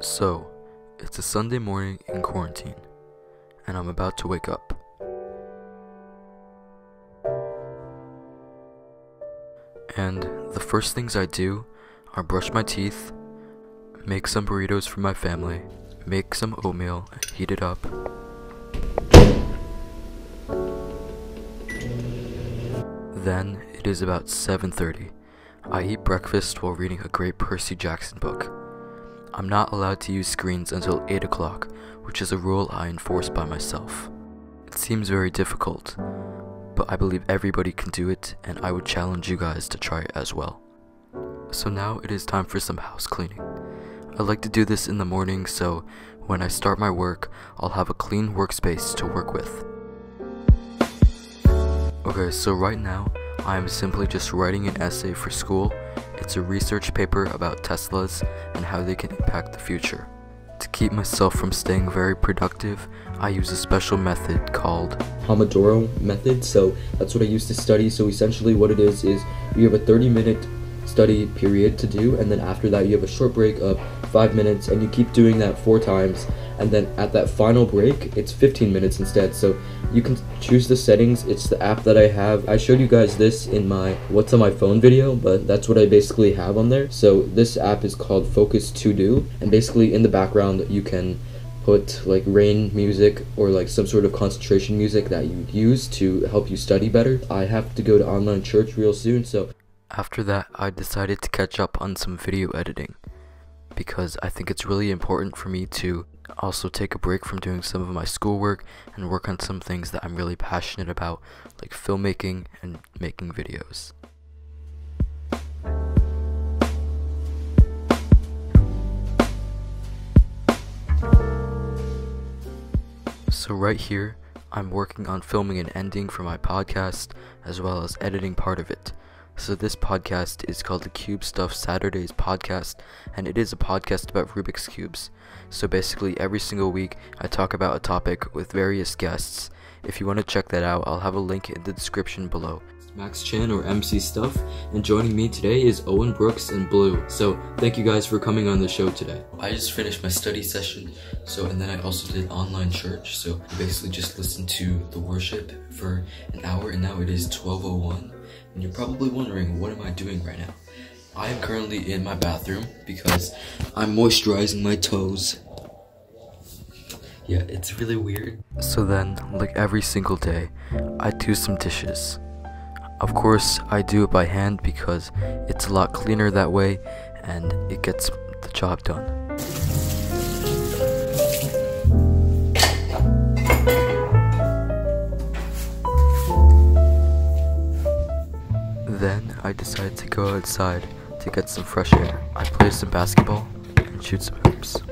So, it's a Sunday morning in quarantine, and I'm about to wake up. And the first things I do are brush my teeth, make some burritos for my family, make some oatmeal, and heat it up. Then it is about 7:30. I eat breakfast while reading a great Percy Jackson book. I'm not allowed to use screens until 8 o'clock, which is a rule I enforce by myself. It seems very difficult, but I believe everybody can do it, and I would challenge you guys to try it as well. So now it is time for some house cleaning. I like to do this in the morning, so when I start my work, I'll have a clean workspace to work with. Okay, so right now, I am simply just writing an essay for school. It's a research paper about Teslas and how they can impact the future. To keep myself from staying very productive, I use a special method called Pomodoro method. So that's what I used to study. So essentially, what it is is you have a 30 minute study period to do, and then after that, you have a short break of five minutes, and you keep doing that four times. And then at that final break, it's 15 minutes instead. So you can choose the settings. It's the app that I have. I showed you guys this in my what's on my phone video, but that's what I basically have on there. So this app is called Focus To Do, and basically in the background, you can put like rain music or like some sort of concentration music that you use to help you study better. I have to go to online church real soon, so After that, I decided to catch up on some video editing because I think it's really important for me to also take a break from doing some of my schoolwork and work on some things that I'm really passionate about, like filmmaking and making videos. So, right here, I'm working on filming an ending for my podcast as well as editing part of it. So, this podcast is called the Cube Stuff Saturdays podcast, and it is a podcast about Rubik's Cubes. So, basically, every single week I talk about a topic with various guests. If you want to check that out, I'll have a link in the description below. Max Chan or MC Stuff, and joining me today is Owen Brooks and Blue. So, thank you guys for coming on the show today. I just finished my study session, so and then I also did online church. So, I basically just listened to the worship for an hour, and now it is 12:01. And you're probably wondering, what am I doing right now? I am currently in my bathroom because I'm moisturizing my toes. Yeah, it's really weird. So then, like every single day, I do some dishes. Of course, I do it by hand because it's a lot cleaner that way and it gets the job done. I decided to go outside to get some fresh air. I play some basketball and shoot some hoops.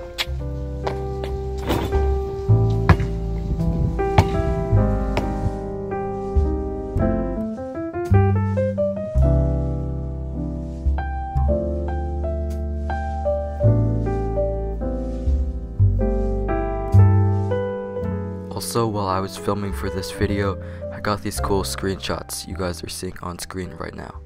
Also, while I was filming for this video, I got these cool screenshots you guys are seeing on screen right now.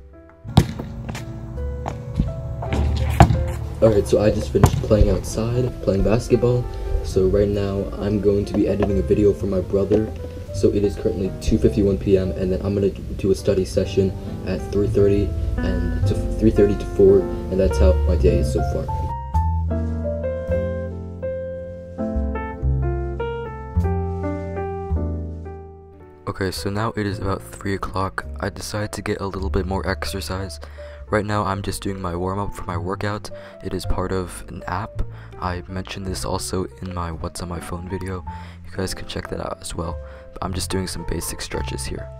Alright, so I just finished playing outside, playing basketball. So right now I'm going to be editing a video for my brother. So it is currently 2:51 p.m. and then I'm gonna do a study session at 3:30 and to 3:30 to 4, and that's how my day is so far. Okay, so now it is about 3 o'clock. I decided to get a little bit more exercise. Right now, I'm just doing my warm up for my workout. It is part of an app. I mentioned this also in my What's on My Phone video. You guys can check that out as well. I'm just doing some basic stretches here.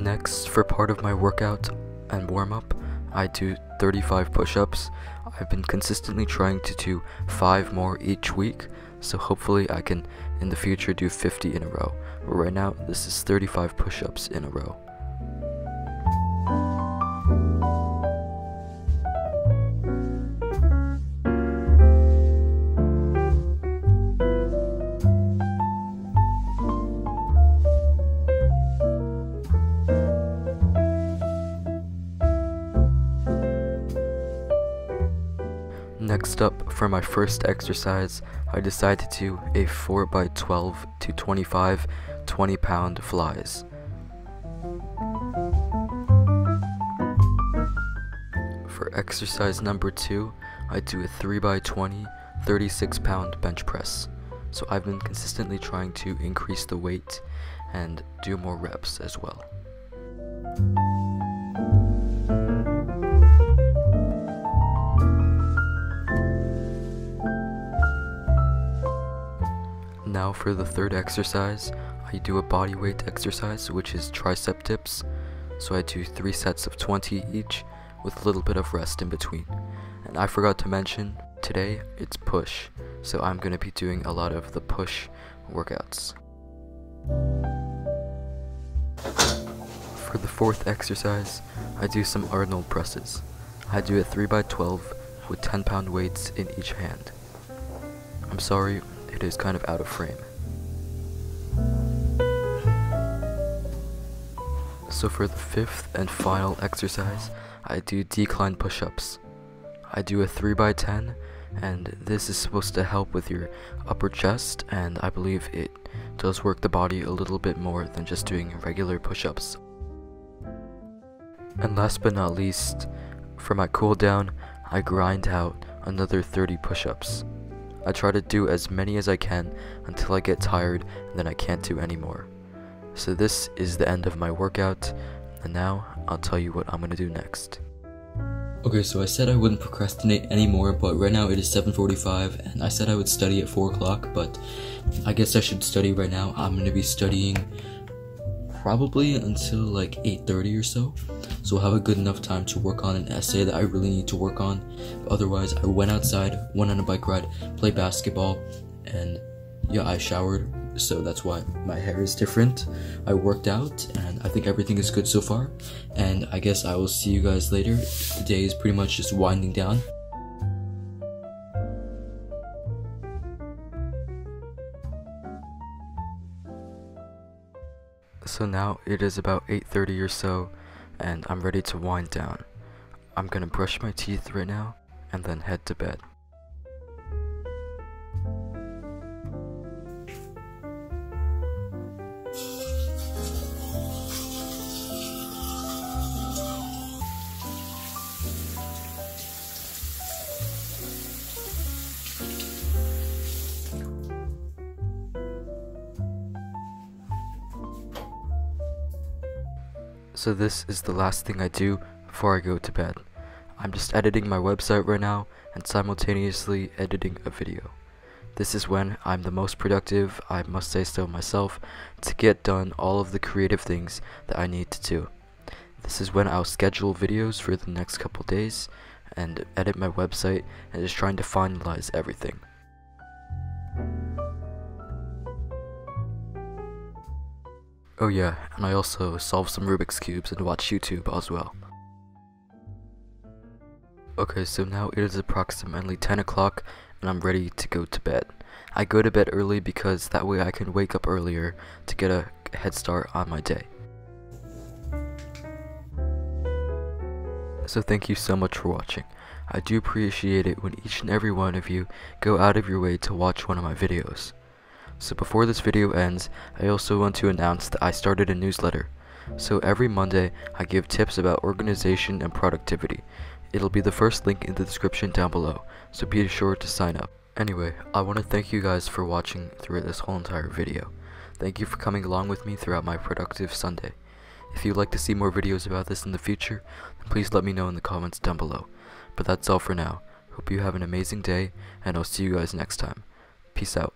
Next, for part of my workout and warm up, I do 35 push ups. I've been consistently trying to do 5 more each week, so hopefully I can in the future do 50 in a row. But right now, this is 35 push ups in a row. Next up, for my first exercise, I decided to do a 4x12 to 25 20 pound flies. For exercise number 2, I do a 3x20 36 pound bench press. So I've been consistently trying to increase the weight and do more reps as well. For the third exercise, I do a body weight exercise which is tricep dips. So I do 3 sets of 20 each with a little bit of rest in between. And I forgot to mention, today it's push. So I'm going to be doing a lot of the push workouts. For the fourth exercise, I do some Arnold presses. I do a 3x12 with 10 pound weights in each hand. I'm sorry, it is kind of out of frame. So for the fifth and final exercise, I do decline push-ups. I do a 3x10 and this is supposed to help with your upper chest and I believe it does work the body a little bit more than just doing regular push-ups. And last but not least, for my cool down, I grind out another 30 push-ups. I try to do as many as I can until I get tired and then I can't do anymore. So this is the end of my workout, and now I'll tell you what I'm gonna do next. Okay, so I said I wouldn't procrastinate anymore, but right now it is 7.45, and I said I would study at 4 o'clock, but I guess I should study right now. I'm gonna be studying probably until like 8.30 or so, so I'll have a good enough time to work on an essay that I really need to work on. Otherwise, I went outside, went on a bike ride, played basketball, and yeah, I showered, so that's why my hair is different. I worked out, and I think everything is good so far. And I guess I will see you guys later. The day is pretty much just winding down. So now it is about 8.30 or so, and I'm ready to wind down. I'm gonna brush my teeth right now, and then head to bed. So this is the last thing I do before I go to bed. I'm just editing my website right now and simultaneously editing a video. This is when I'm the most productive, I must say so myself, to get done all of the creative things that I need to do. This is when I'll schedule videos for the next couple days and edit my website and just trying to finalize everything. Oh yeah, and I also solve some Rubik's Cubes and watch YouTube as well. Okay, so now it is approximately 10 o'clock and I'm ready to go to bed. I go to bed early because that way I can wake up earlier to get a head start on my day. So thank you so much for watching. I do appreciate it when each and every one of you go out of your way to watch one of my videos. So before this video ends, I also want to announce that I started a newsletter. So every Monday, I give tips about organization and productivity. It'll be the first link in the description down below, so be sure to sign up. Anyway, I want to thank you guys for watching through this whole entire video. Thank you for coming along with me throughout my productive Sunday. If you'd like to see more videos about this in the future, then please let me know in the comments down below. But that's all for now. Hope you have an amazing day, and I'll see you guys next time. Peace out.